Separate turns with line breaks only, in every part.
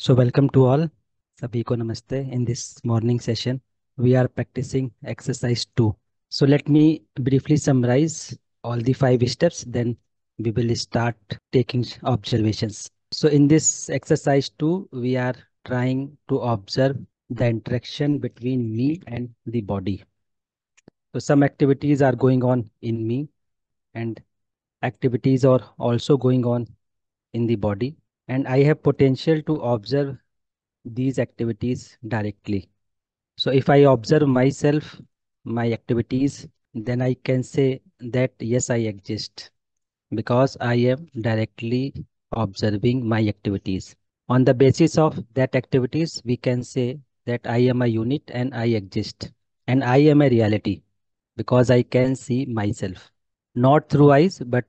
So welcome to all. Sabhi ko namaste. In this morning session, we are practicing exercise 2. So let me briefly summarize all the five steps, then we will start taking observations. So in this exercise 2, we are trying to observe the interaction between me and the body. So some activities are going on in me and activities are also going on in the body and I have potential to observe these activities directly. So if I observe myself, my activities, then I can say that yes, I exist because I am directly observing my activities. On the basis of that activities, we can say that I am a unit and I exist and I am a reality because I can see myself, not through eyes, but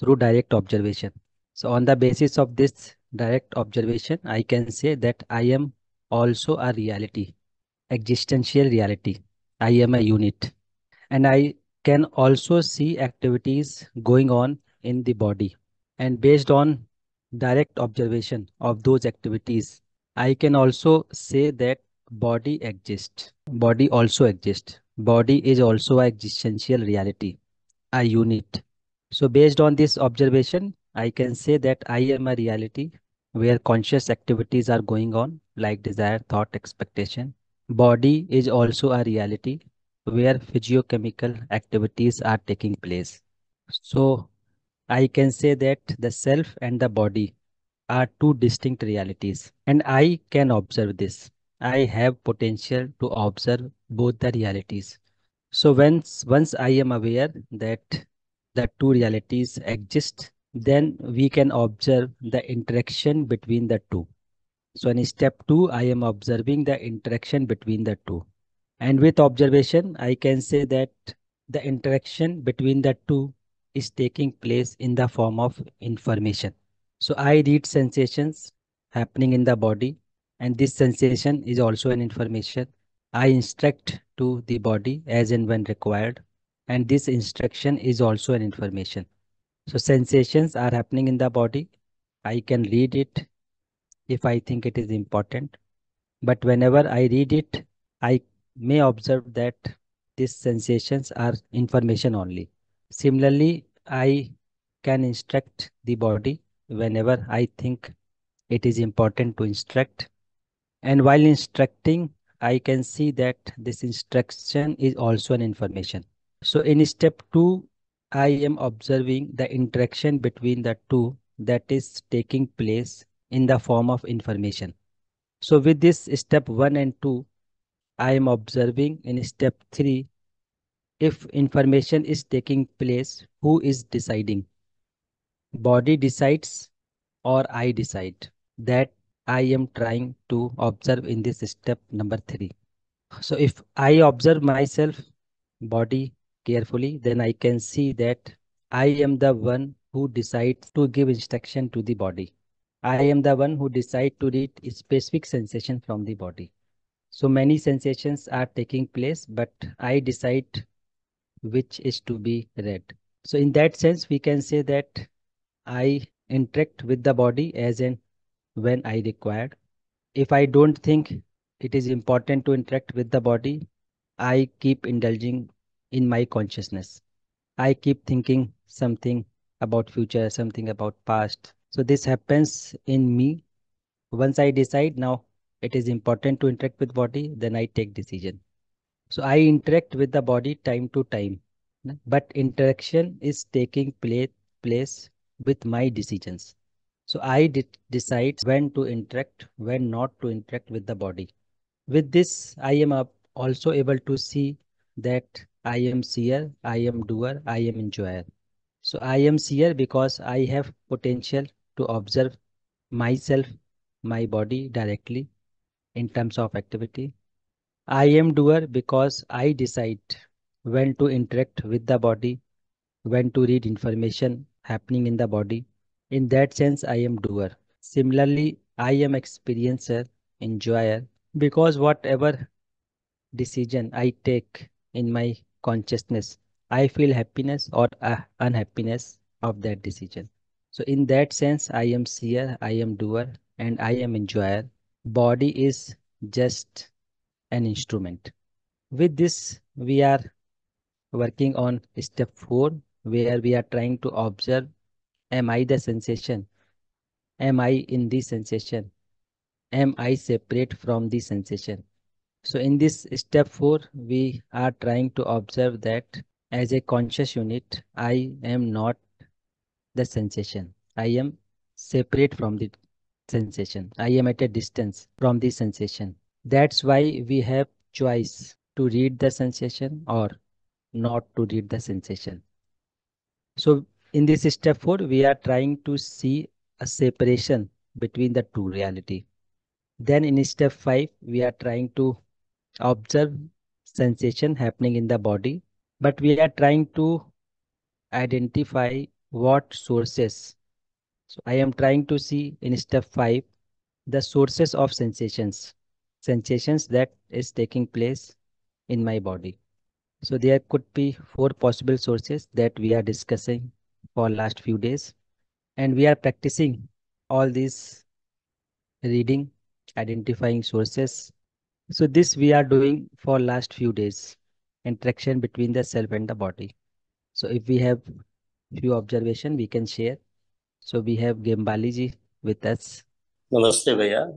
through direct observation. So on the basis of this direct observation, I can say that I am also a reality, existential reality. I am a unit. And I can also see activities going on in the body. And based on direct observation of those activities, I can also say that body exists. Body also exists. Body is also an existential reality, a unit. So based on this observation, I can say that I am a reality where conscious activities are going on like desire, thought, expectation. Body is also a reality where physiochemical activities are taking place. So I can say that the self and the body are two distinct realities and I can observe this. I have potential to observe both the realities. So once, once I am aware that the two realities exist then we can observe the interaction between the two. So in step two, I am observing the interaction between the two. And with observation, I can say that the interaction between the two is taking place in the form of information. So I read sensations happening in the body and this sensation is also an information. I instruct to the body as and when required and this instruction is also an information. So sensations are happening in the body. I can read it if I think it is important. But whenever I read it, I may observe that these sensations are information only. Similarly, I can instruct the body whenever I think it is important to instruct. And while instructing, I can see that this instruction is also an information. So in step two, I am observing the interaction between the two that is taking place in the form of information. So with this step 1 and 2, I am observing in step 3, if information is taking place, who is deciding? Body decides or I decide. That I am trying to observe in this step number 3. So if I observe myself, body carefully, then I can see that I am the one who decides to give instruction to the body. I am the one who decides to read specific sensation from the body. So many sensations are taking place, but I decide which is to be read. So in that sense, we can say that I interact with the body as in when I required. If I don't think it is important to interact with the body, I keep indulging in my consciousness. I keep thinking something about future, something about past. So this happens in me. Once I decide now it is important to interact with body, then I take decision. So I interact with the body time to time, but interaction is taking place, place with my decisions. So I decide when to interact, when not to interact with the body. With this, I am also able to see that I am seer, I am doer, I am enjoyer. So I am seer because I have potential to observe myself, my body directly in terms of activity. I am doer because I decide when to interact with the body, when to read information happening in the body. In that sense, I am doer. Similarly, I am experiencer, enjoyer, because whatever decision I take in my consciousness, I feel happiness or unhappiness of that decision. So in that sense, I am seer, I am doer, and I am enjoyer. Body is just an instrument. With this, we are working on step four, where we are trying to observe, am I the sensation? Am I in the sensation? Am I separate from the sensation? So in this step four, we are trying to observe that as a conscious unit, I am not the sensation. I am separate from the sensation. I am at a distance from the sensation. That's why we have choice to read the sensation or not to read the sensation. So in this step four, we are trying to see a separation between the two reality. Then in step five, we are trying to observe sensation happening in the body, but we are trying to identify what sources. So I am trying to see in step five, the sources of sensations, sensations that is taking place in my body. So there could be four possible sources that we are discussing for last few days. And we are practicing all these reading, identifying sources. So this we are doing for last few days, interaction between the self and the body. So if we have few observation, we can share. So we have Gembali ji with us.
Namaste, Bhaiya.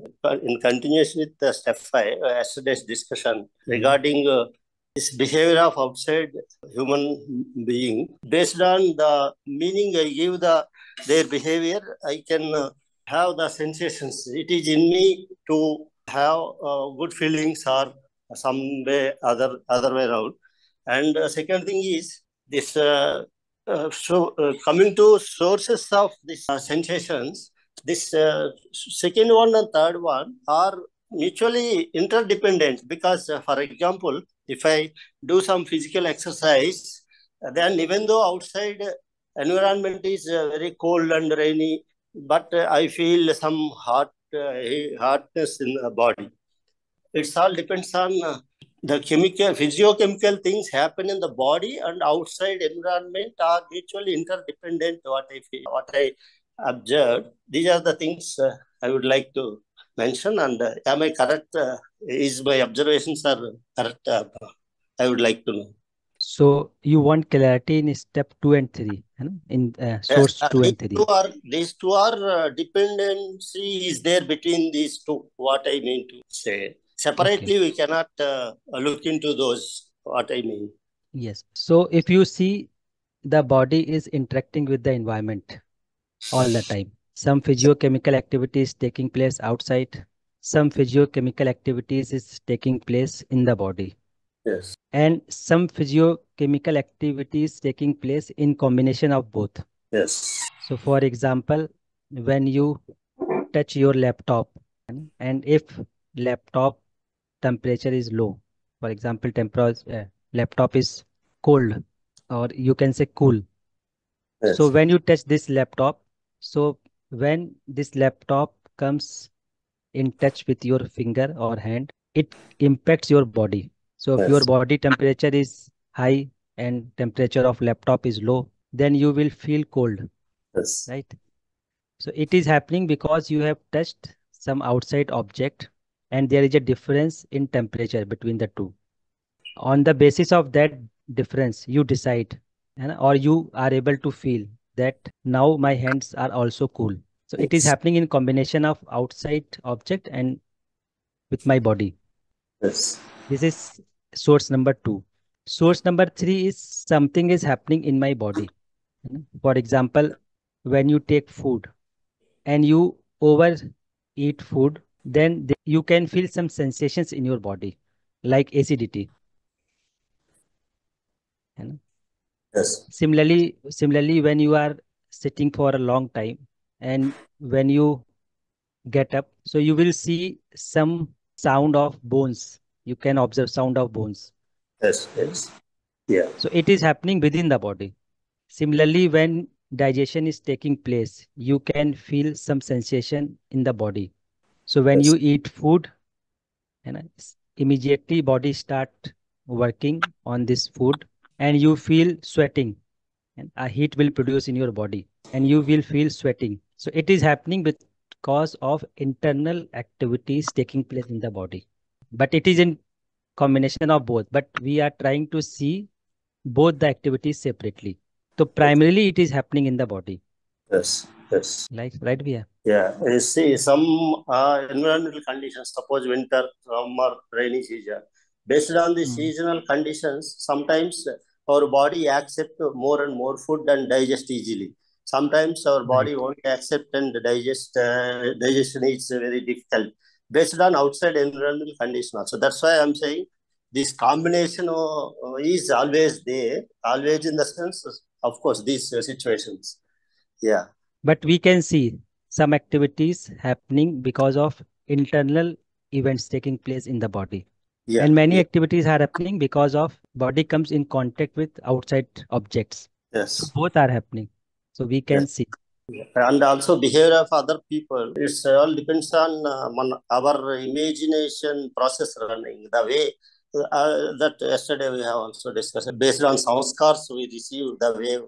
In continuation with the step five, uh, yesterday's discussion regarding uh, this behavior of outside human being, based on the meaning I give the their behavior, I can uh, have the sensations. It is in me to have uh, good feelings or some way other other way around. And uh, second thing is this. Uh, uh, so coming to sources of these sensations, this uh, second one and third one are mutually interdependent because uh, for example if i do some physical exercise then even though outside environment is uh, very cold and rainy but uh, i feel some hot hotness in the body it's all depends on uh, the chemical physiochemical things happen in the body and outside environment are mutually interdependent what i feel what i observed. These are the things uh, I would like to mention. And uh, am I correct? Uh, is my observations are correct? Uh, I would like to know.
So you want clarity in step two and three, in uh, source
yes,
two and three.
Two are, these two are uh, dependency is there between these two. What I mean to say separately, okay. we cannot look into those. What I mean.
Yes. So if you see, the body is interacting with the environment all the time. Some physiochemical activities taking place outside. Some physiochemical activities is taking place in the body.
Yes.
And some physiochemical activities taking place in combination of both.
Yes.
So for example, when you touch your laptop and if laptop temperature is low, for example, temperature uh, laptop is cold or you can say cool. Yes. So when you touch this laptop, so when this laptop comes in touch with your finger or hand, it impacts your body. So yes. if your body temperature is high and temperature of laptop is low, then you will feel cold.
Yes.
Right. So it is happening because you have touched some outside object and there is a difference in temperature between the two. On the basis of that difference, you decide or you are able to feel that now my hands are also cool. So it is happening in combination of outside object and with my body.
Yes.
This is source number two. Source number three is something is happening in my body. For example, when you take food and you over eat food, then you can feel some sensations in your body like acidity.
Yes.
Similarly, similarly, when you are sitting for a long time and when you get up, so you will see some sound of bones. You can observe sound of bones.
Yes, yes. Yeah.
So it is happening within the body. Similarly, when digestion is taking place, you can feel some sensation in the body. So when yes. you eat food, and immediately body start working on this food and you feel sweating and a heat will produce in your body and you will feel sweating so it is happening because of internal activities taking place in the body. But it is in combination of both. But we are trying to see both the activities separately. So primarily it is happening in the body.
Yes, yes.
Like right we are.
Yeah, you see some uh, environmental conditions, suppose winter, summer, rainy season. Based on the
Hmm.
seasonal conditions, sometimes our body accept more and more food and digest easily. Sometimes our body
Right.
won't accept and digest. Uh, digestion is very difficult based on outside environmental condition also. That's why I'm saying this combination is always there, always in the sense, of course, these uh, situations. Yeah.
But we can see some activities happening because of internal events taking place in the body.
Yeah.
And many
yeah.
activities are happening because of body comes in contact with outside objects. So
Yes.
both are happening. So we can
Yes.
see.
And also behavior of other people. It's all depends on uh, our imagination process running. The way uh, that yesterday we have also discussed. Based on sanskars we receive, the way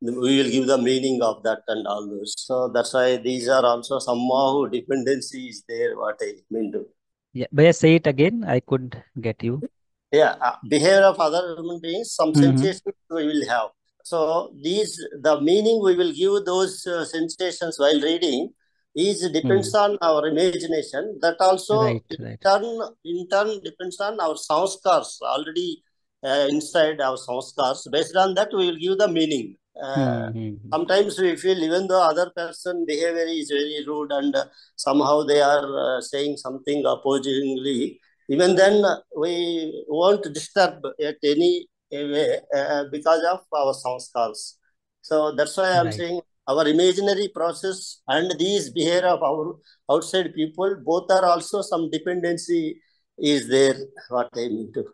we will give the meaning of that and all those. So that's why these are also somehow dependency is there. What I mean to.
Yeah, but I say it again. I could get you.
Yeah, uh, behavior of other human beings, some
Mhm.
sensations we will have. So these, the meaning we will give those uh, sensations while reading is depends on our imagination. That also
Right,
in
right.
turn, in turn depends on our sanskars already uh, inside our sanskars. Based on that, we will give the meaning. Uh,
Hmm.
sometimes we feel even though other person behavior is very rude and uh, somehow they are uh, saying something opposingly even then we won't disturb at any way uh, because of our sanskars so that's why i'm
Right.
saying our imaginary process and these behavior of our outside people both are also some dependency is there what i mean to.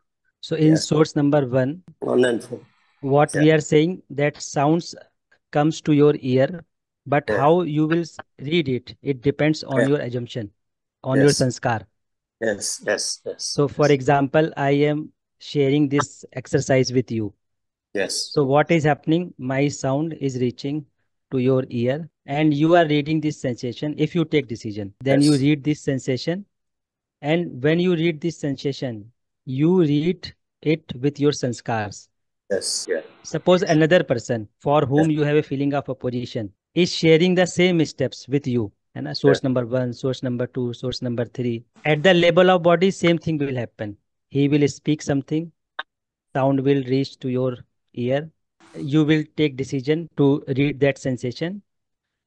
So in
yes
source number one,
one and four.
what
yeah.
we are saying that sounds comes to your ear, but
yeah.
how you will read it, it depends on
yeah.
your assumption, on your
yes.
sanskar.
yes yes yes
So for
yes.
example, I am sharing this exercise with you.
yes
So what is happening? My sound is reaching to your ear and you are reading this sensation. If you take decision, then you read this sensation. And when you read this sensation, you read it with your sanskars.
yes yeah
Suppose another person for
yes
whom you have a feeling of opposition is sharing the same steps with you. And
yes
source number one, source number two, source number three. At the level of body, same thing will happen. He will speak something, sound will reach to your ear. You will take decision to read that sensation.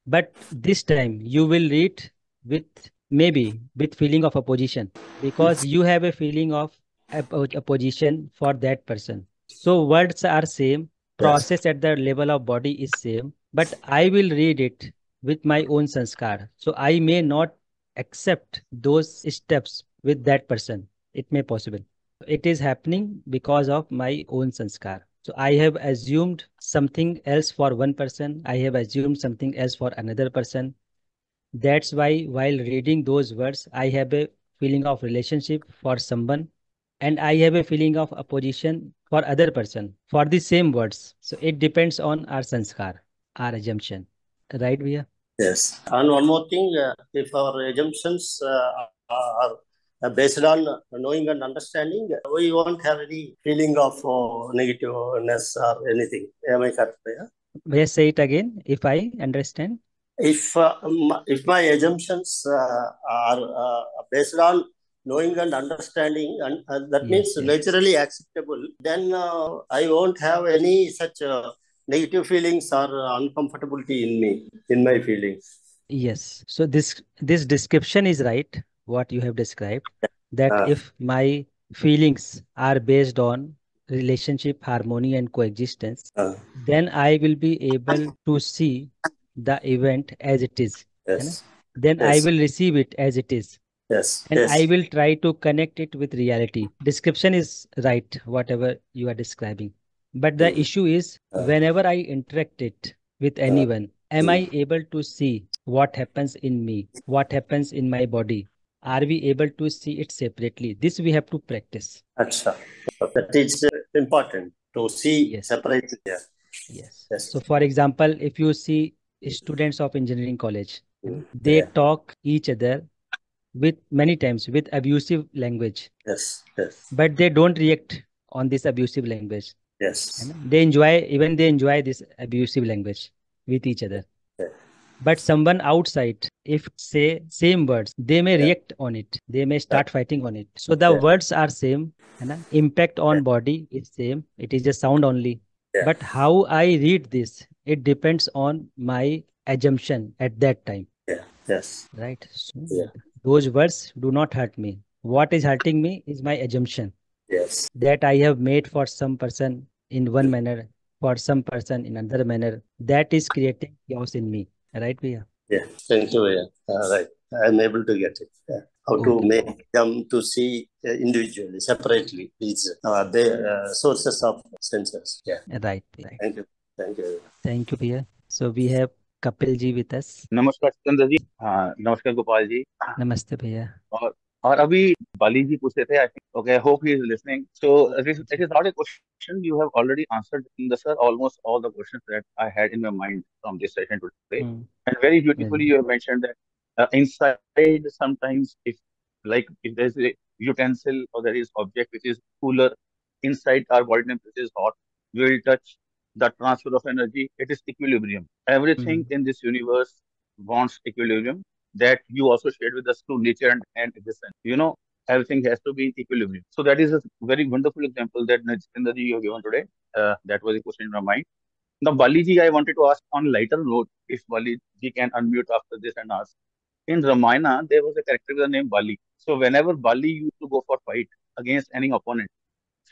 But this time you will read with maybe with feeling of opposition because you have a feeling of oppo- opposition for that person. So words are same, process at the level of body is same, but I will read it with my own sanskar. So I may not accept those steps with that person. It may possible. It is happening because of my own sanskar. So I have assumed something else for one person. I have assumed something else for another person. That's why while reading those words, I have a feeling of relationship for someone and I have a feeling of opposition for other person for the same words. So it depends on our sanskar, our assumption. Right, Via?
Yes. And one more thing, uh, if our assumptions uh, are uh, based on knowing and understanding, we won't have any feeling of uh, negativeness or anything. Am I correct? Yeah?
May I say it again if I understand?
If uh, if my assumptions uh, are uh, based on knowing and understanding, and uh, that means
Yes, yes.
naturally acceptable, then uh, I won't have any such uh, negative feelings or uncomfortability in me, in my feelings.
Yes. So this this description is right, what you have described, that
Uh,
if my feelings are based on relationship, harmony, and coexistence,
uh,
then I will be able to see the event as it is.
yes,
Then I will receive it as it is.
yes,
And I will try to connect it with reality. Description is right, whatever you are describing. But the
mm,
issue is
uh,
whenever I interact it with anyone, am
mm,
I able to see what happens in me, what happens in my body? Are we able to see it separately? This we have to practice.
Acha. That is uh, important to see
Yes,
separately. Yeah.
yes.
Yes.
So, for example, if you see students of engineering college, they yeah. talk each other with many times with abusive language
yes yes
but they don't react on this abusive language
yes
they enjoy even they enjoy this abusive language with each other. But someone outside if say same words they may yeah. react on it. They may start yeah. fighting on it. So the words are same impact on body is same. It is just sound only. But how i read this it depends on my assumption at that time.
Yeah. Yes.
Right? So
yeah.
those words do not hurt me. What is hurting me is my assumption.
Yes.
That i have made for some person in one manner for some person in another manner that is creating chaos in me right Bhaiya?
yeah thank you yeah uh, right i'm able to get it yeah. how okay. to make them to see uh, individually separately these uh, the uh, sources of senses yeah
right right
thank you thank you
thank you Bhaiya. so we have Kapil ji with us
नमस्कार चंद्र जी हाँ नमस्कार गोपाल जी
नमस्ते भैया
और और अभी बाली जी पूछते थे I think okay hope he is listening so it is it is not a question you have already answered in the sir almost all the questions that I had in my mind from this session today and very beautifully you have mentioned that inside sometimes if like if there's a utensil or there is object which is cooler inside our body temperature is hot we will touch the transfer of energy, it is equilibrium. Everything mm-hmm. in this universe wants equilibrium that you also shared with us through nature and, and existence. You know, everything has to be in equilibrium. So that is a very wonderful example that Nachinder you have given today. Uh, that was a question in my mind. Now, Bali ji, I wanted to ask on lighter note, if Bali ji can unmute after this and ask. In Ramayana, there was a character with the name Bali. So whenever Bali used to go for fight against any opponent,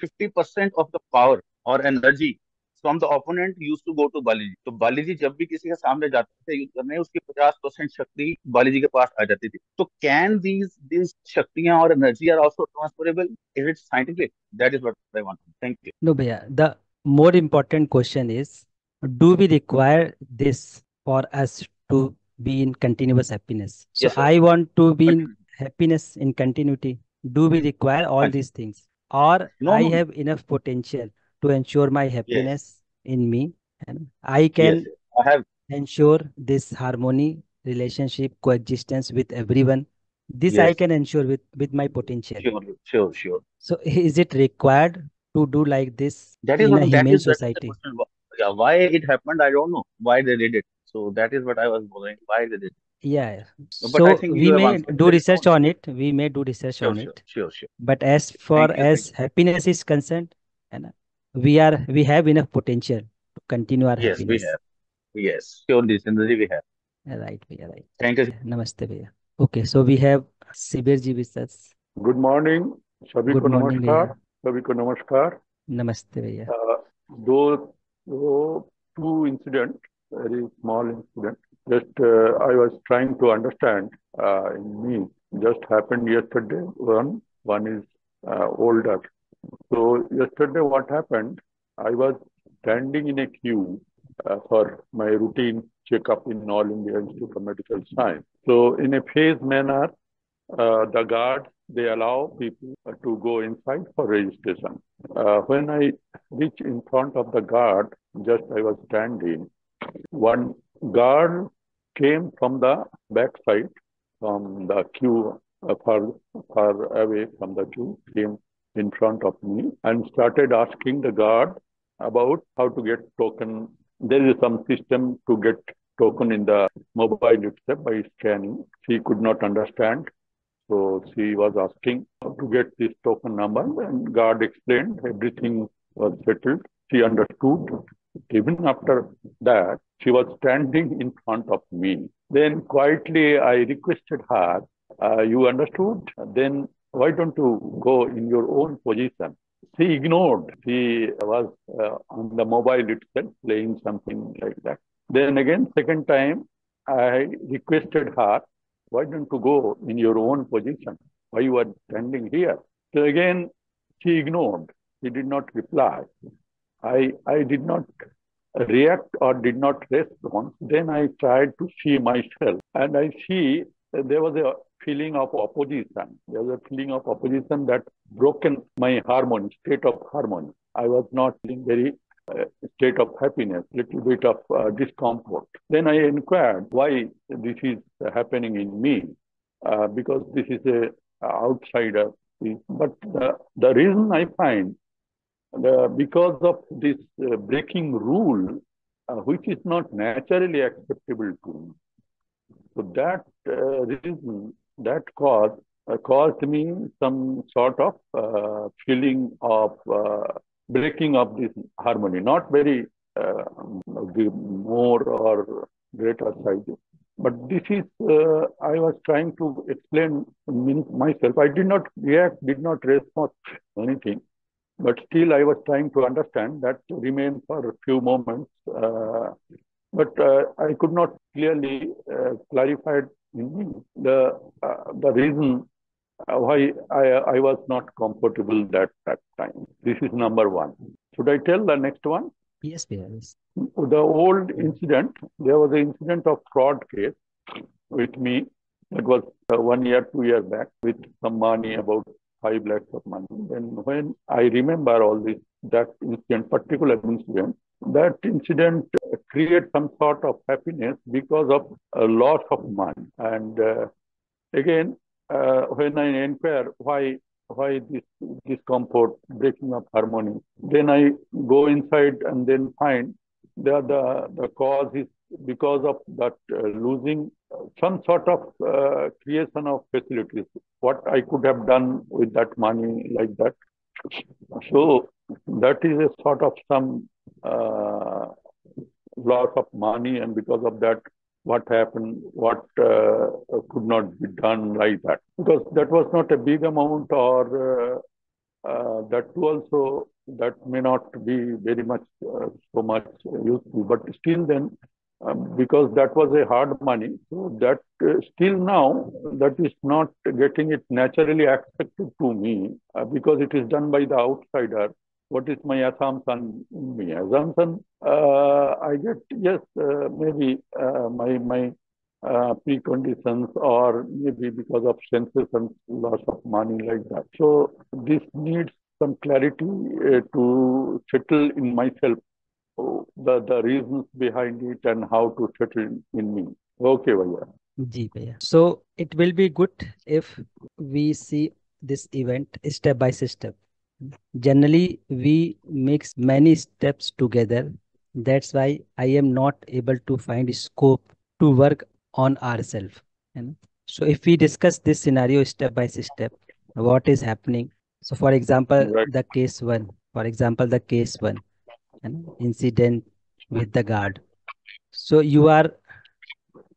50% of the power or energy from the opponent use to go to Bali ji तो बाली जी जब भी किसी के सामने जाते थे युद्ध करने उसकी पचास परसेंट शक्ति बाली जी के पास आ जाती थी। तो कैन दीज दीज शक्तियाँ और energy are also transferable is it scientific that is what I want thank you
no भैया the more important question is do we require this for us to be in continuous happiness? So yes, i want to be in happiness in continuity. Do we require all these things? Or no, i have enough potential? To ensure my happiness yes. in me. And i can yes,
I have
ensure this harmony relationship coexistence with everyone. This yes. i can ensure with with my potential.
Sure sure sure.
So is it required to do like this
that is in what, a humane society? Yeah why it happened i don't know. Why they did it. So that is what i was wondering why they did it.
Yeah. But so we may do research on it. We may do research
sure,
on
sure,
it.
sure sure
but as far as happiness is concerned and we are we have enough potential to continue our
yes
happiness.
we have. Yes surely Sindhuji, we have.
Right bhaiya right.
Thank you.
Namaste bhaiya. Okay so we have sibir ji with us.
Good morning. Sabhi
good
ko
morning, namaskar.
sabhi ko namaskar.
Namaste bhaiya.
Uh, दो two incident very small incident. Just uh, i was trying to understand uh, in me. Just happened yesterday one one is uh, older so yesterday what happened, I was standing in a queue uh, for my routine checkup in All India Institute of Medical Science. So in a phased manner, uh, the guards, they allow people to go inside for registration. Uh, when I reached in front of the guard, just I was standing, one guard came from the backside, from the queue, uh, far, far away from the queue, came in front of me and started asking the guard about how to get token. There is some system to get token in the mobile itself by scanning. She could not understand. So she was asking to get this token number and guard explained everything was settled. She understood. Even after that, she was standing in front of me. Then quietly I requested her, uh, you understood? Then why don't you go in your own position? She ignored. She was uh, on the mobile itself playing something like that. Then again, second time, I requested her, why don't you go in your own position? Why you are standing here? So again, she ignored. She did not reply. I, I did not react or did not respond. Then I tried to see myself and I see there was a feeling of opposition. There was a feeling of opposition that broken my harmony, state of harmony. I was not feeling very uh, state of happiness, little bit of uh, discomfort. Then I inquired why this is happening in me, uh, because this is a outsider. But the, reason I find the, because of this uh, breaking rule, uh, which is not naturally acceptable to me. So that uh, reason, that cause uh, caused me some sort of uh, feeling of uh, breaking up this harmony, not very the more or greater size. But this is, I was trying to explain myself. I did not react, did not respond anything but still I was trying to understand that remained for a few moments. But uh, I could not clearly uh, clarify the, uh, the reason why I, I was not comfortable that, that time. This is number one. Should I tell the next one?
Yes, please.
The old incident, there was an incident of fraud case with me. It was uh, one year, two years back with some money, about five lakhs of money. And when I remember all this, that incident, particular incident, that incident created some sort of happiness because of a loss of money. And uh, again, uh, when I inquire why why this discomfort, breaking of harmony, then I go inside and then find that the, the cause is because of that uh, losing some sort of uh, creation of facilities. What I could have done with that money like that. So that is a sort of some uh, of money, and because of that, what happened, what uh, could not be done like that. Because that was not a big amount, or uh, uh, that too also that may not be very much uh, so much useful. But still, then um, because that was a hard money. So that uh, still now that is not getting it naturally accepted to me uh, because it is done by the outsider. What is my assumption me? Assumption, uh, I get yes, uh, maybe uh, my my uh, preconditions or maybe because of senses and loss of money like that. So this needs some clarity to settle in myself the, the reasons behind it and how to settle in, me. Okay, Vaya.
Bhaiya. So it will be good if we see this event step by step. Generally, we mix many steps together. That's why I am not able to find scope to work on ourselves. So if we discuss this scenario step by step, what is happening? So for example, right. the case one, for example, the case one, an incident with the guard so you are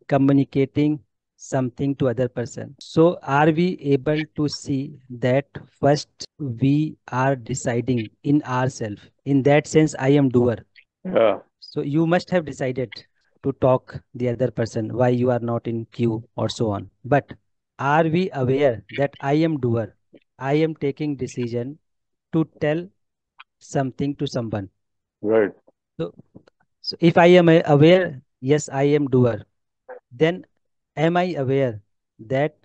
communicating something to other person. So are we able to see that first we are deciding in ourselves in that sense i am doer.
Yeah.
So you must have decided to talk the other person why you are not in queue or so on. But are we aware that i am doer? I am taking decision to tell something to someone.
Right.
So, so if I am aware, yes, I am doer, then am I aware that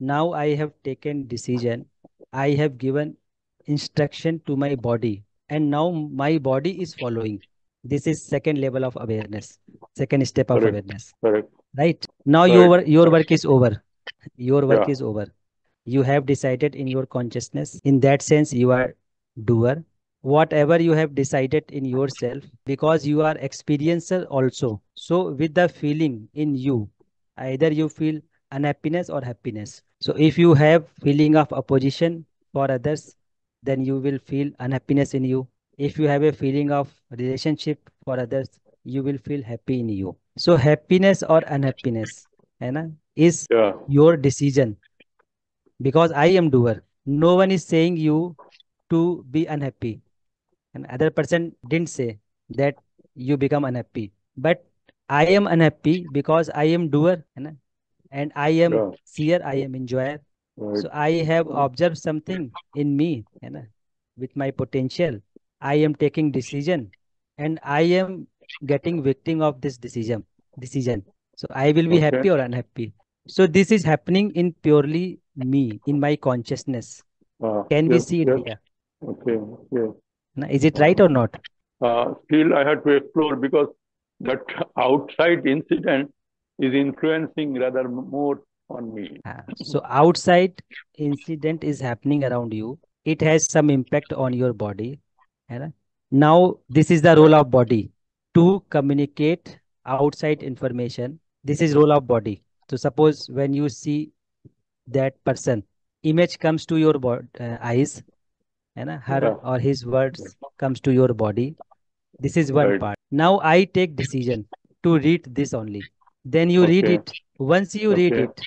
now I have taken decision, I have given instruction to my body, and now my body is following. This is second level of awareness, second step of
Correct.
awareness.
Correct.
Right now,
Right.
your your work is over. Your work
Yeah.
is over. You have decided in your consciousness. In that sense, you are doer whatever you have decided in yourself because you are experiencer also so with the feeling in you either you feel unhappiness or happiness. So if you have feeling of opposition for others then you will feel unhappiness in you. If you have a feeling of relationship for others you will feel happy in you. So happiness or unhappiness hai is
Yeah.
your decision. Because i am doer. No one is saying you to be unhappy. And other person didn't say that you become unhappy. But i am unhappy because i am doer and i am
Yeah.
seer i am enjoyer
Right.
so i have observed something in me with my potential i am taking decision and i am getting victim of this decision decision so i will be
Okay.
happy or unhappy so this is happening in purely me in my consciousness
Ah,
can we
yes,
see it
yes.
here
Okay. Yes.
Na- Is it right or not?
uh, still I had to explore because that outside incident is influencing rather more on me.
Uh, so outside incident is happening around you. It has some impact on your body. Now this is the role of body to communicate outside information. This is role of body. So suppose when you see that person, image comes to your uh, eyes, and her yeah. or his words comes to your body. This is one right. part. Now I take decision to read this only. Then you okay. read it. Once you okay. read it,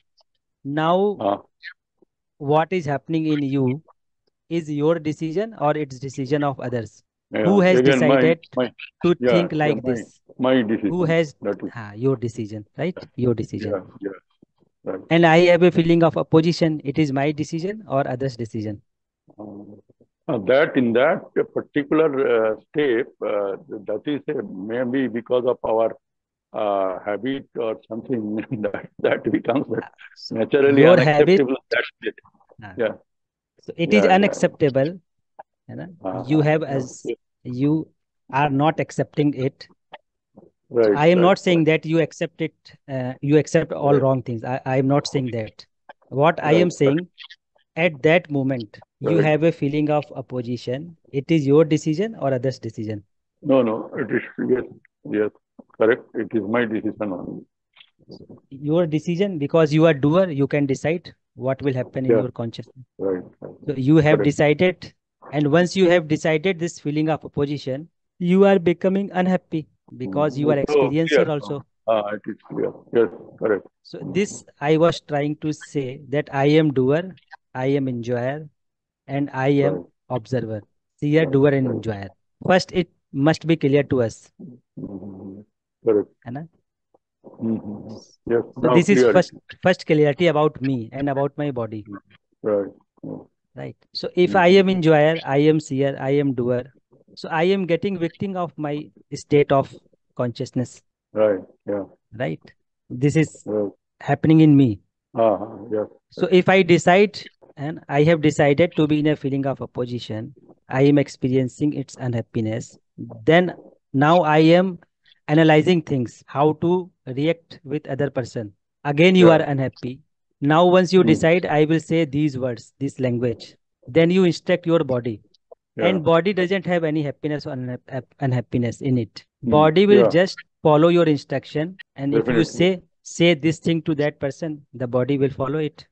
now uh. what is happening in you is your decision or it's decision of others. Yeah. Who has Again, decided my, my, to yeah, think like
my,
this?
My decision.
Who has ah, your decision, right? Your decision.
Yeah,
right. And I have a feeling of opposition. It is my decision or others' decision.
Um, uh, that in that particular uh, step, uh, that is maybe because of our uh, habit or something that, that becomes naturally Your unacceptable. Habit,
that yeah. So it yeah, is unacceptable. Yeah. Uh, you have as you are not accepting it. Right, I am right, not saying right. that you accept it. Uh, you accept all wrong things. I, I am not saying that. What I am saying, at that moment, you have a feeling of opposition. It is your decision or others' decision?
No, no. It is yes, yes, correct. It is my decision only.
Your decision because you are doer. You can decide what will happen in your consciousness.
Right.
So you have correct. decided, and once you have decided this feeling of opposition, you are becoming unhappy because you are experiencer also.
Ah, it is clear. Yes, correct.
So this I was trying to say that I am doer, I am enjoyer, and I am observer. Seer, doer, and enjoyer. First, it must be clear to us.
Mm-hmm. Correct.
Mm-hmm. Yes. So this is first first clarity about me and about my body.
Right.
Right. So if mm-hmm. I am enjoyer, I am seer, I am doer. So I am getting victim of my state of consciousness.
Right. Yeah.
Right. This is right. happening in me.
Uh-huh. Yeah.
So if I decide and I have decided to be in a feeling of opposition, I am experiencing its unhappiness, then now I am analyzing things, how to react with other person. Again, you yeah. are unhappy. Now, once you mm. decide, I will say these words, this language, then you instruct your body. Yeah. And body doesn't have any happiness or unha unhappiness in it. Mm. Body will yeah. just follow your instruction. And Definitely. if you say, say this thing to that person, the body will follow it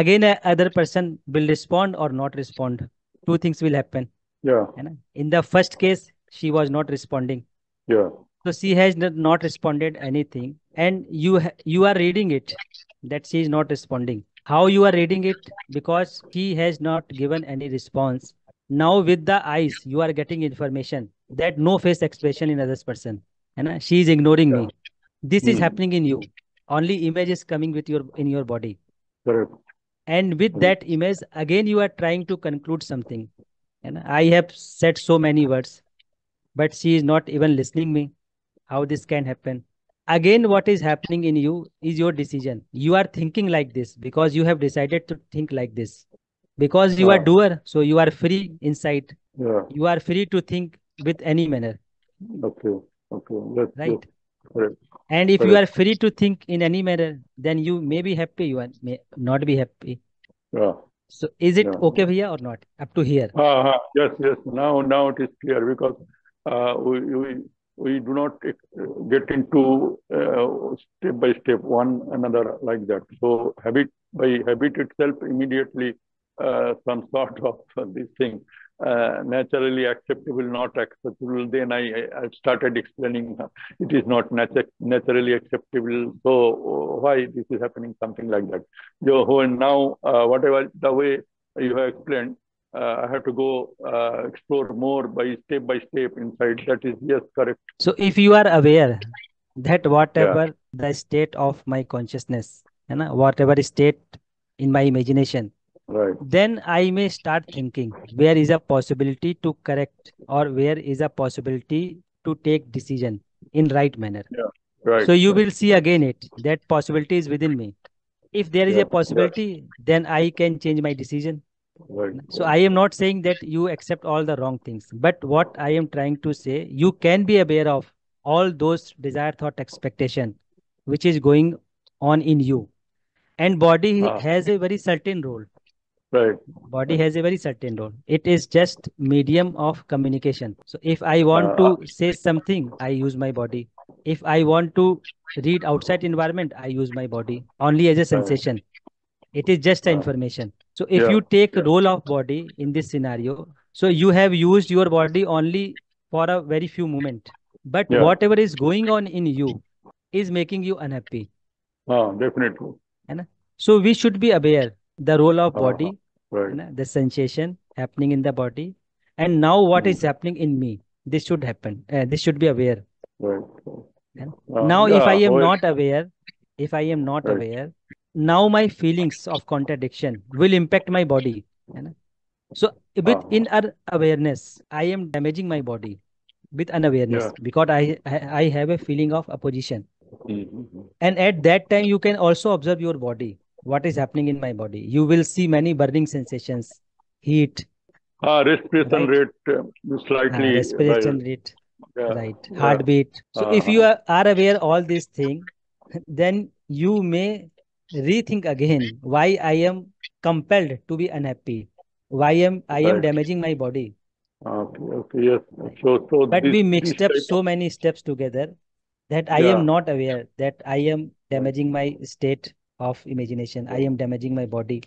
again a other person will respond or not respond. Two things will happen.
Yeah.
In the first case she was not responding.
Yeah.
So she has not responded anything and you you are reading it that she is not responding. How you are reading it? Because he has not given any response. Now with the eyes you are getting information that no face expression in other person. And she is ignoring yeah. me this mm. is hmm. happening in you. Only image is coming with your in your body.
Correct
and with hmm. that image again you are trying to conclude something. And i have said so many words but she is not even listening me how this can happen. Again what is happening in you is your decision. You are thinking like this because you have decided to think like this. Because you yeah. are doer so you are free inside.
Yeah.
you are free to think with any manner.
Okay. Okay. Let's
right And if you are free to think in any manner, then you may be happy, you may not be happy.
Yeah.
So is it yeah. okay here or not? Up to here.
Uh, uh, yes, yes. Now, now it is clear because uh, we, we we do not get into uh, step by step one another like that. So habit by habit itself immediately uh, some sort of this thing uh, naturally acceptable, not acceptable. Then I, I started explaining it is not natu naturally acceptable. So why this is happening, something like that. So now, uh, whatever the way you have explained, uh, I have to go uh, explore more by step by step inside. That is yes, correct.
So if you are aware that whatever yeah. the state of my consciousness, you know, whatever state in my imagination,
Right.
Then I may start thinking where is a possibility to correct or where is a possibility to take decision in right manner.
Yeah. Right.
So you will see again it that possibility is within me. If there is yeah. a possibility, yeah. then I can change my decision.
Right.
So I am not saying that you accept all the wrong things, but what I am trying to say, you can be aware of all those desire, thought, expectation, which is going on in you. And body
Ah.
has a very certain role.
Right.
Body has a very certain role. It is just medium of communication. So if I want
Ah.
to say something, I use my body. If I want to read outside environment, I use my body only as a sensation. It is just a
Ah.
information. So if
Yeah,
you take
yeah.
role of body in this scenario, so you have used your body only for a very few moment. But
Yeah.
whatever is going on in you is making you unhappy.
Ah, definitely.
So we should be aware the role of
Ah,
body,
right.
The sensation happening in the body and now what
mm.
is hmm. happening in me this should happen uh, this should be aware
right.
yeah?
Uh,
now
yeah, if
i am not aware if i am not aware now my feelings of contradiction will impact my body so with
uh-huh.
uh, in our awareness i am damaging my body with unawareness because I, I i have a feeling of opposition
Mm -hmm.
And at that time, you can also observe your body. What is happening in my body? You will see many burning sensations, heat,
Ah, respiration
Right.
rate uh, slightly
respiration
rise.
rate,
Yeah.
right,
Yeah.
heartbeat. So if you are, are aware all these things, then you may rethink again why I am compelled to be unhappy. Why am I am damaging my body?
Okay. Okay. Yes. So, so
But
this,
we mixed up so many steps together that I
Yeah.
am not aware that I am damaging my state of imagination. I am damaging my body.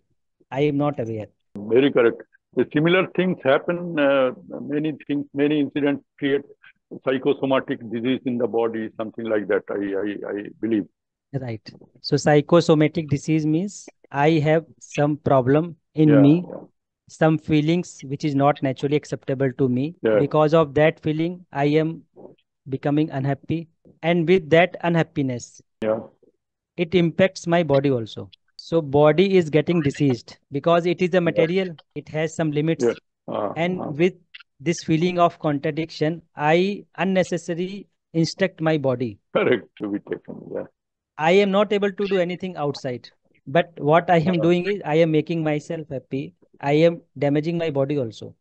I am not aware.
Very correct. The similar things happen. Uh, many things, many incidents create psychosomatic disease in the body, something like that. I, I, I believe.
Right. So psychosomatic disease means I have some problem in
Yeah,
me, some feelings which is not naturally acceptable to me.
Yeah.
Because of that feeling, I am becoming unhappy. And with that unhappiness,
Yeah.
It impacts my body also. So body is getting diseased because it is a material. It has some limits.
Yeah. Ah,
And
ah.
with this feeling of contradiction, I unnecessarily instruct my body.
correct to be taken. Yeah.
I am not able to do anything outside. But what I am
Uh-huh.
doing is I am making myself happy. I am damaging my body also.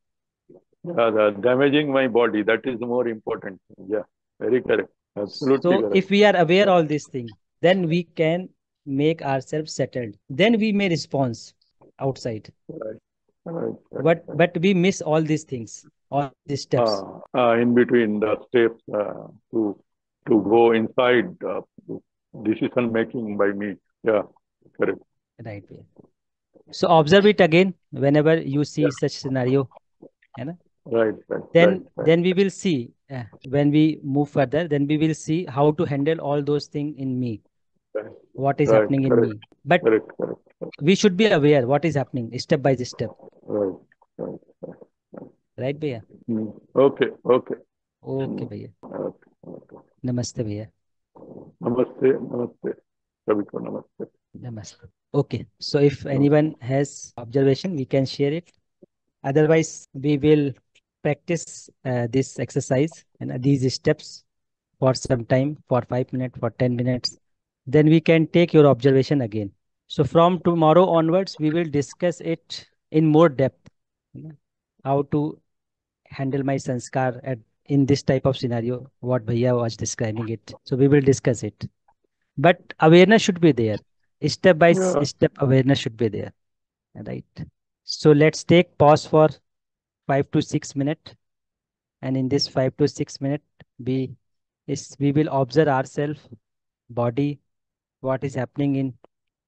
Yeah, damaging my body. That is more important. Yeah. Very correct. Absolutely
So
correct.
if we are aware all these things, then we can make ourselves settled. Then we may respond outside.
Right. Right.
But but we miss all these things, all these steps.
Ah, ah, in between the steps uh, to to go inside uh, decision making by me. Yeah, correct.
Right. yeah. So observe it again whenever you see
Yeah.
such scenario.
Right, right,
Then
right, right.
then we will see uh, when we move further. Then we will see how to handle all those things in me what is
right,
happening in me. but
correct, correct,
we should be aware what is happening step by step.
Right right right,
right. Bhaiya?
Hmm. okay okay.
Okay bhaiya. Hmm.
Okay, okay.
namaste bhaiya.
Namaste namaste. Sabhi namaste.
Namaste. Okay so if hmm. anyone has observation we can share it. Otherwise we will practice uh, this exercise and these steps for some time for 5 minutes for 10 minutes. Then we can take your observation again. So from tomorrow onwards, we will discuss it in more depth. you know, How to handle my sanskar at in this type of scenario, what Bhaiya was describing it. So we will discuss it. But awareness should be there. Step by
yeah.
step awareness should be there. Right. So let's take pause for five to six minutes. And in this five to six minute, we is we will observe ourselves, body, what is happening in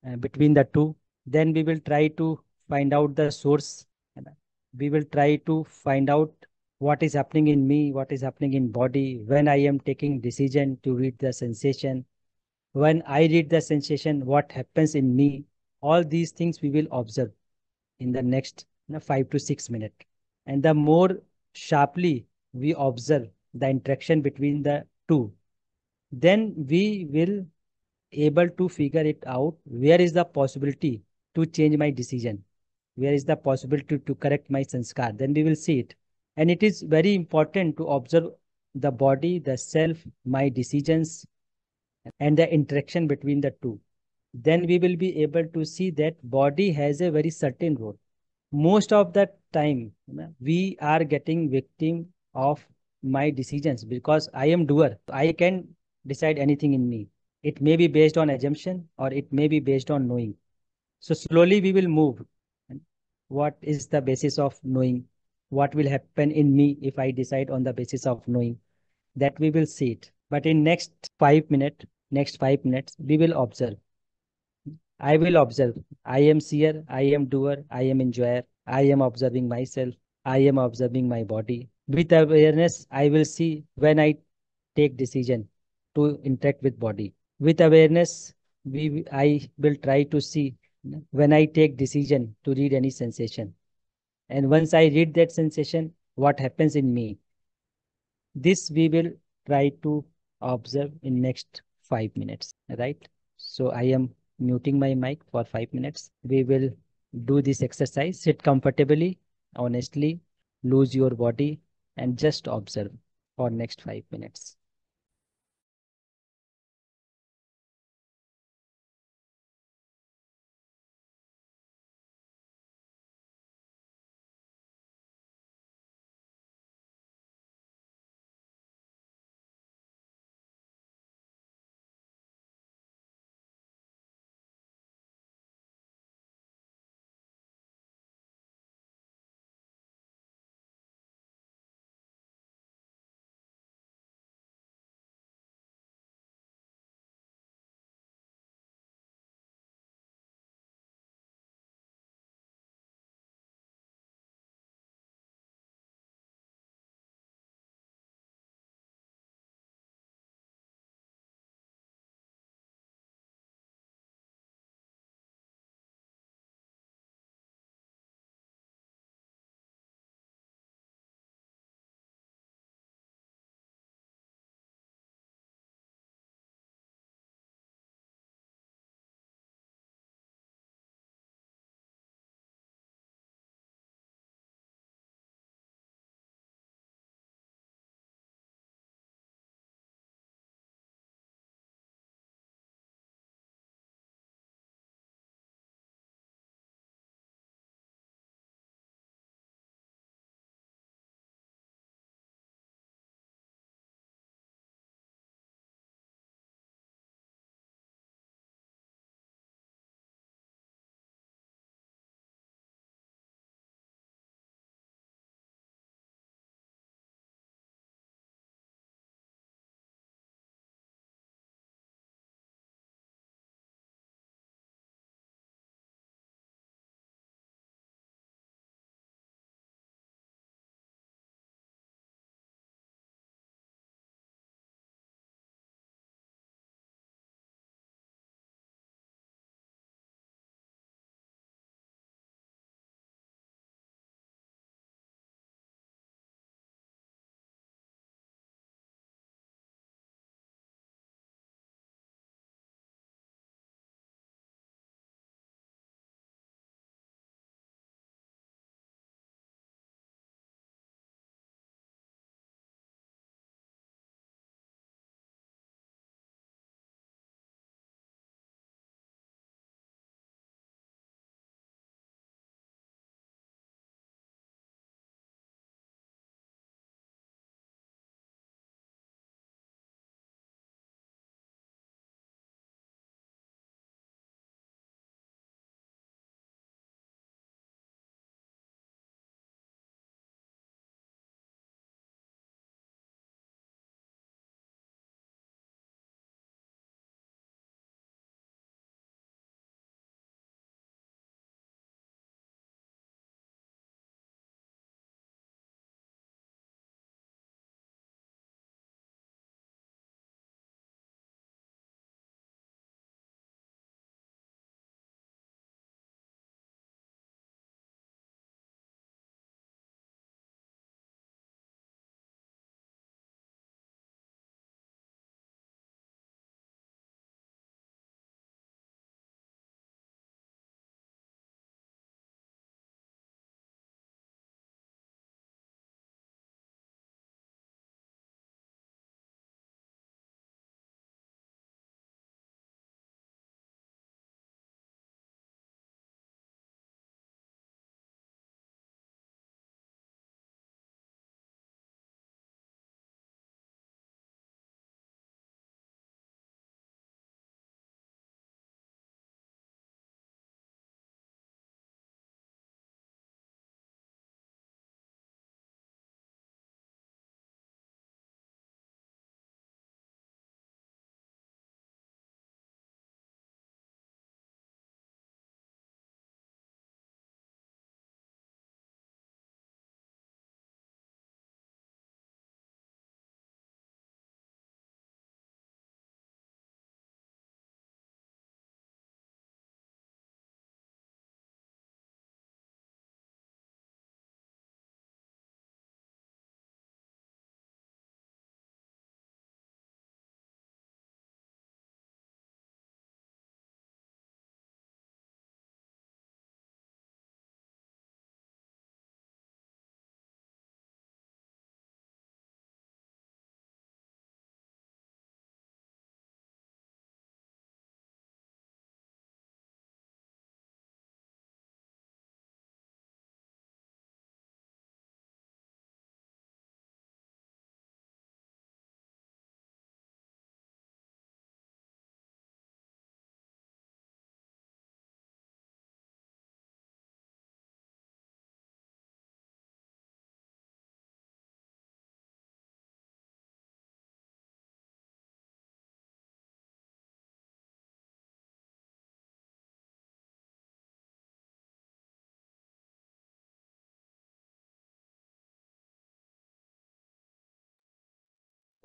uh, between the two. Then we will try to find out the source. We will try to find out what is happening in me, what is happening in body, when I am taking decision to read the sensation, when I read the sensation, what happens in me. All these things we will observe in the next you know, five to six minutes. And the more sharply we observe the interaction between the two, then we will able to figure it out where is the possibility to change my decision? Where is the possibility to correct my sanskar? Then we will see it. And it is very important to observe the body the self my decisions and the interaction between the two. Then we will be able to see that body has a very certain role. Most of the time we are getting victim of my decisions because I am doer. I can decide anything in me. It may be based on assumption or it may be based on knowing. So slowly we will move. What is the basis of knowing? What will happen in me if I decide on the basis of knowing? That we will see it. But in next five minutes, next five minutes, we will observe. I will observe. I am seer, I am doer, I am enjoyer, I am observing myself, I am observing my body. With awareness, I will see when I take decision to interact with body. With awareness, we I will try to see when I take decision to read any sensation. And once I read that sensation, what happens in me? This we will try to observe in next five minutes, right? So I am muting my mic for five minutes. We will do this exercise. Sit comfortably, honestly, lose your body and just observe for next five minutes.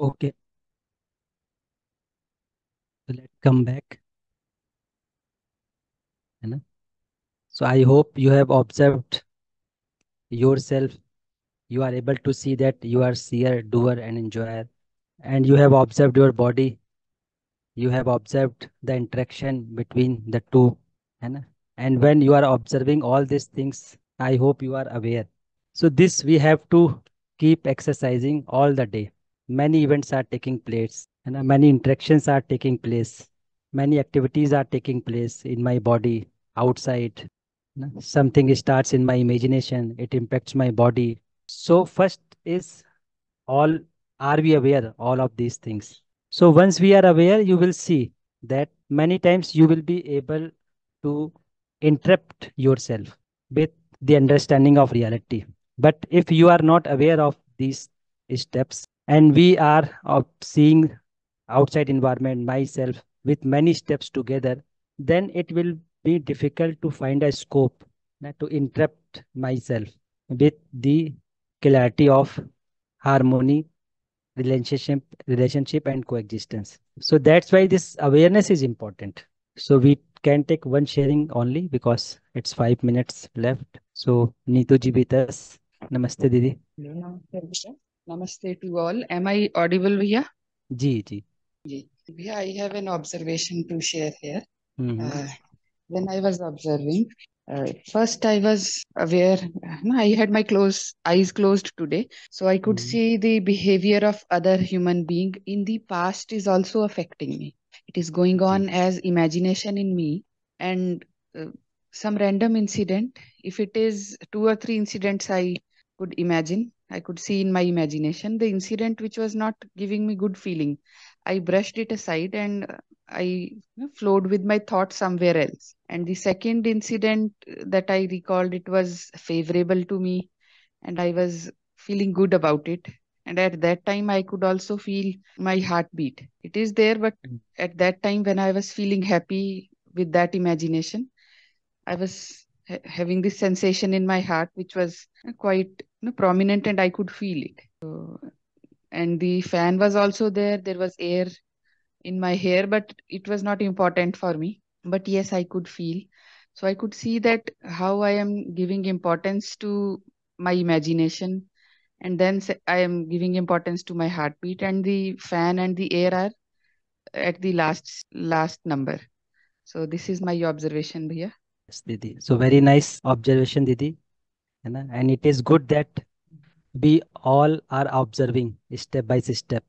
Okay. So let's come back. So I hope you have observed yourself. You are able to see that you are seer, doer, and enjoyer. And you have observed your body. You have observed the interaction between the two. And when you are observing all these things, I hope you are aware. So this we have to keep exercising all the day. Many hmm. events are taking place and many interactions are taking place. Many activities are taking place in my body, outside. Something starts in my imagination. It impacts my body. So first is all, are we aware all of these things? So once we are aware, you will see that many times you will be able to interrupt yourself with the understanding of reality. But if you are not aware of these steps and we are seeing outside environment, myself with many steps together, then it will be difficult to find a scope to interrupt myself with the clarity of harmony, relationship, relationship and coexistence. So that's why this awareness is important. So we can take one sharing only because it's five minutes left. So Neetu ji with us. Namaste Didi.
Namaste to all. Am I audible here?
Ji, ji.
Ji. I have an observation to share here.
Mm -hmm.
uh, when I was observing, uh, first I was aware, I had my close eyes closed today, so I could mm -hmm. see the behavior of other human being in the past is also affecting me. It is going on as imagination in me, and uh, some random incident. If it is two or three incidents, I could imagine. I could see in my imagination the incident which was not giving me good feeling. I brushed it aside and I flowed with my thoughts somewhere else. And the second incident that I recalled, it was favorable to me and I was feeling good about it. And at that time, I could also feel my heartbeat. It is there, but hmm. at that time, when I was feeling happy with that imagination, I was ha having this sensation in my heart, which was quite know, prominent and I could feel it. So, and the fan was also there. There was air in my hair, but it was not important for me. But yes, I could feel. So I could see that how I am giving importance to my imagination. And then I am giving importance to my heartbeat and the fan and the air are at the last last number. So this is my observation here.
Yes, Didi. So very nice observation, Didi. And it is good that we all are observing step by step.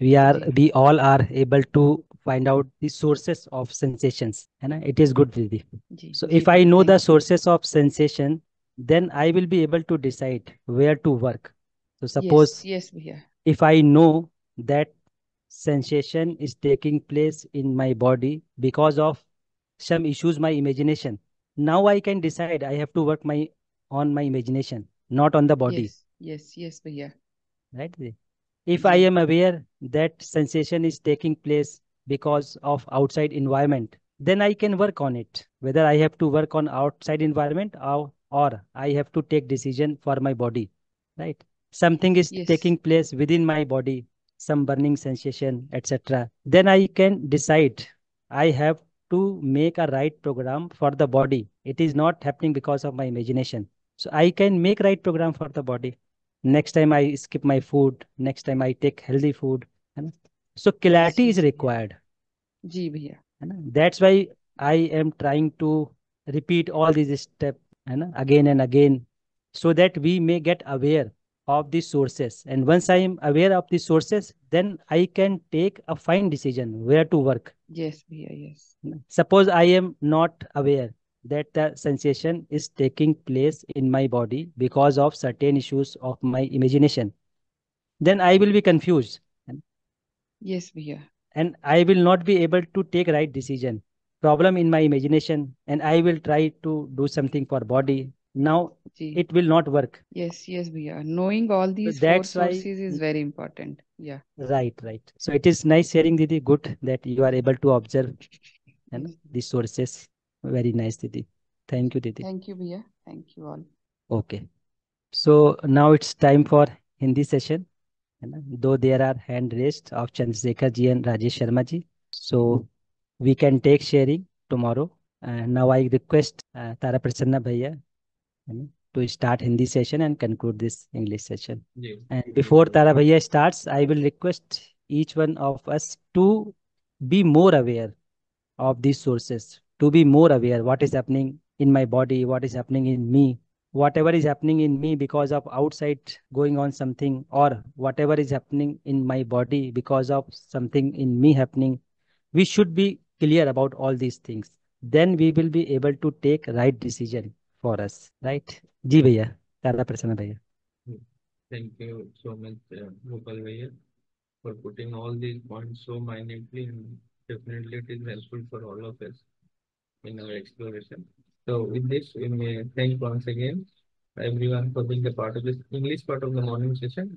We are we all are able to find out the sources of sensations. It is good, Didi. So if I know the sources of sensation, then I will be able to decide where to work. So suppose
yes, yes,
if I know that sensation is taking place in my body because of some issues my imagination now i can decide i have to work my on my imagination not on the body.
Yes yes yes bhaiya.
right if mm-hmm. i am aware that sensation is taking place because of outside environment then i can work on it. Whether i have to work on outside environment or, or i have to take decision for my body right? Something is
Yes.
taking place within my body some burning sensation etc then i can decide i have to make a right program for the body. It is not happening because of my imagination so i can make right program for the body next time i skip my food next time i take healthy food है ना? so clarity
yes,
is
yes.
required
जी भैया
है ना? that's why i am trying to repeat all these steps है ना? again and again so that we may get aware of the sources and once i am aware of the sources then i can take a fine decision where to work
yes भैया yes
suppose i am not aware that the sensation is taking place in my body because of certain issues of my imagination, then I will be confused.
Yes, Bhaiya.
And I will not be able to take right decision. Problem in my imagination, and I will try to do something for body. Now
Gee.
it will not work.
Yes, yes, Bhaiya. Knowing all these so
that's four
sources why... is very important. Yeah.
Right, right. So it is nice hearing Didi. Good that you are able to observe and these sources. Very nice, Didi. Thank you, Didi.
Thank you, Bia. Thank you all.
Okay. So now it's time for Hindi session. Though there are hand raised of Chandrasekhar ji and Rajesh Sharma ji. So we can take sharing tomorrow. Uh, now I request uh, Tara Prasanna Bhaiya um, to start Hindi session and conclude this English session.
Yeah.
And before Tara Bhaiya starts, I will request each one of us to be more aware of these sources to be more aware what is happening in my body, what is happening in me, whatever is happening in me because of outside going on something or whatever is happening in my body because of something in me happening. We should be clear about all these things. Then we will be able to take right decision for us, right? Ji bhaiya, Tara Prasanna bhaiya.
Thank you so much, uh, Gopal bhaiya, for putting all these points so minutely. And definitely it is helpful for all of us in our exploration. So with this, we may thank once again everyone for being a part of this English part of the morning session.